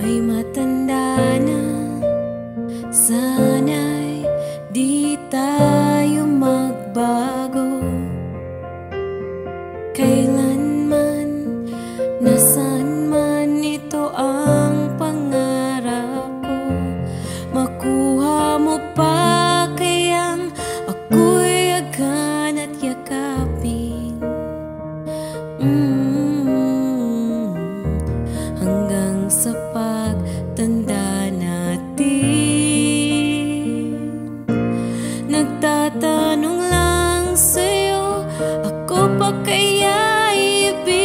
Ako'y matanda na. Sana'y di tayo magbago. Kailanman, nasan man ito ang pangarap ko? Makuha mo pa kayang ako'y agan at yakapin. Mm. sa pagtanda natin. Nagtatanong lang sa'yo, ako pa kaya ibig